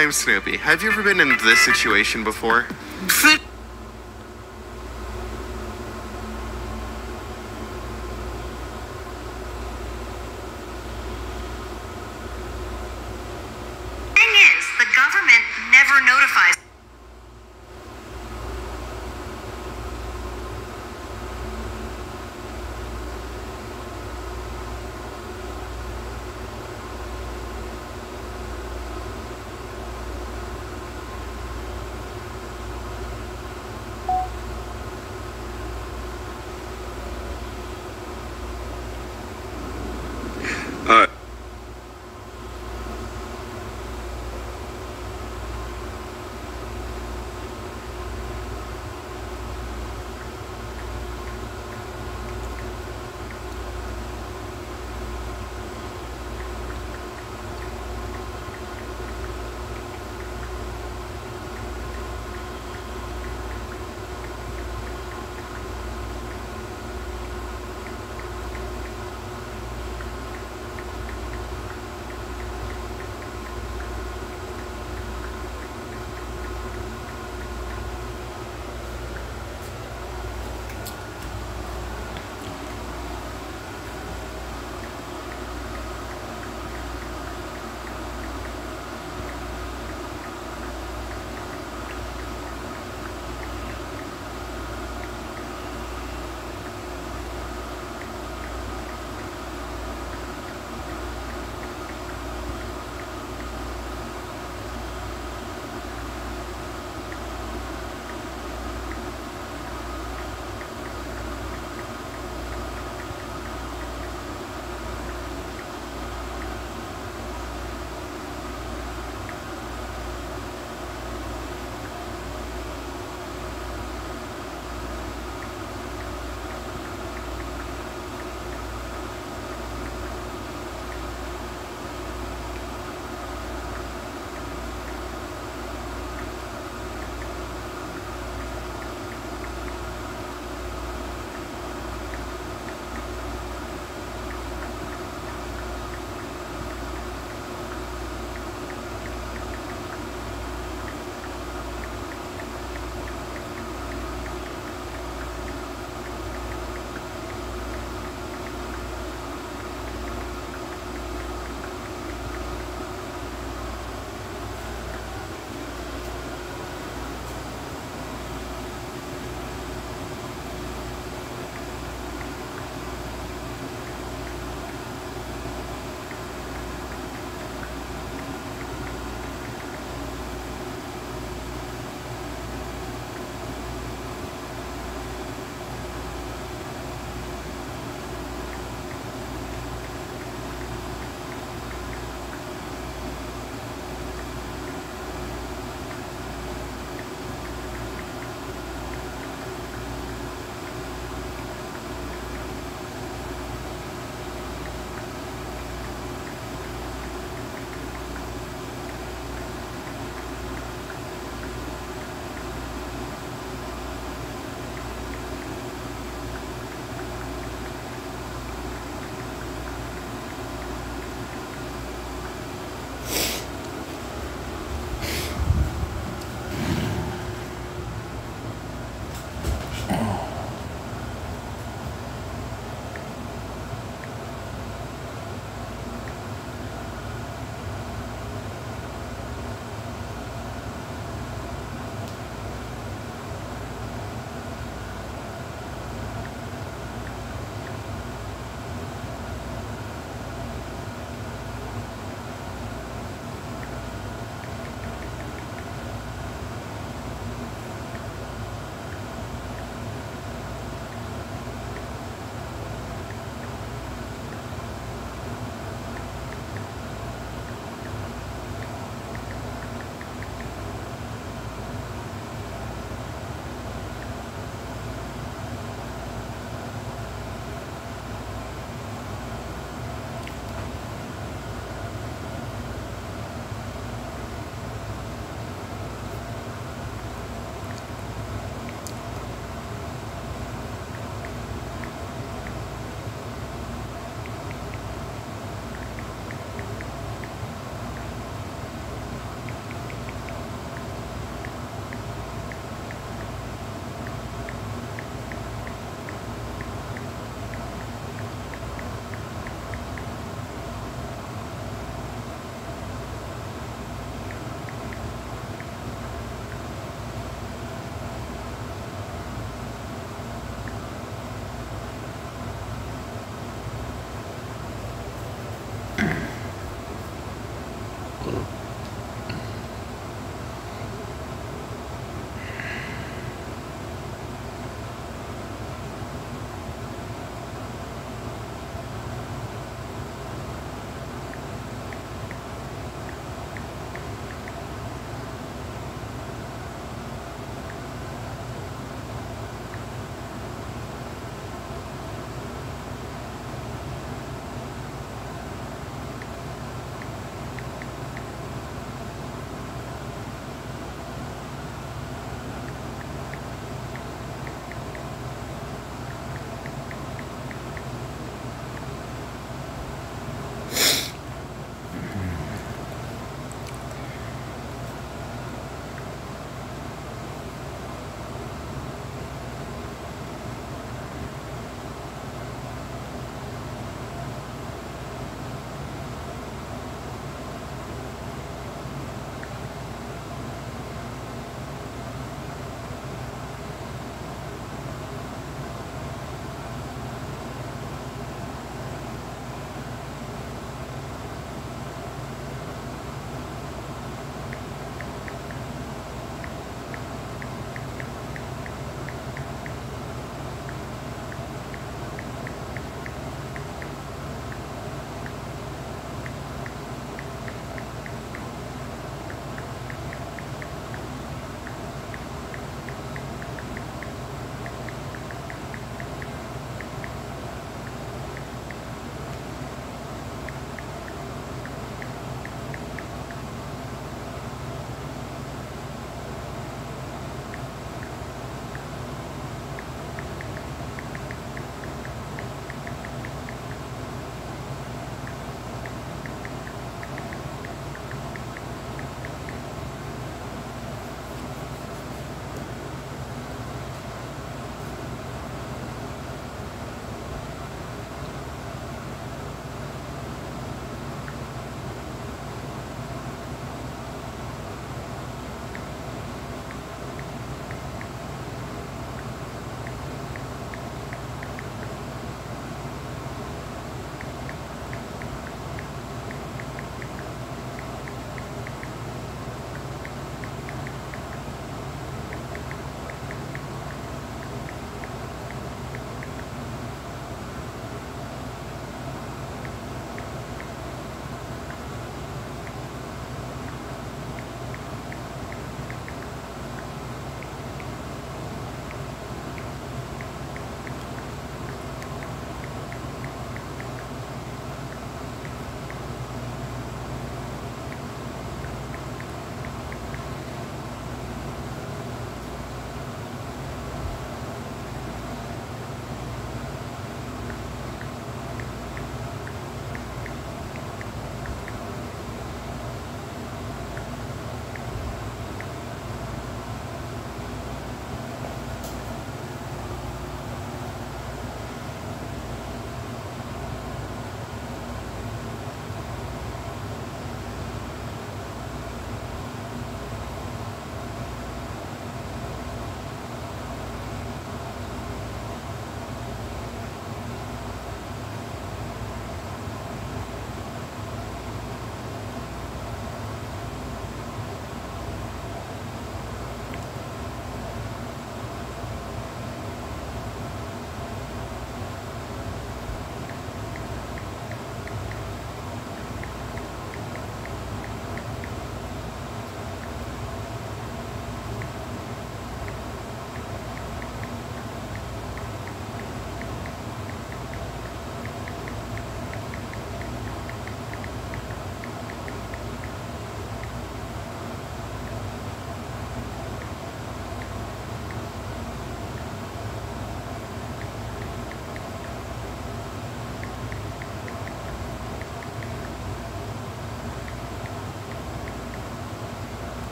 I'm Snoopy. Have you ever been in this situation before?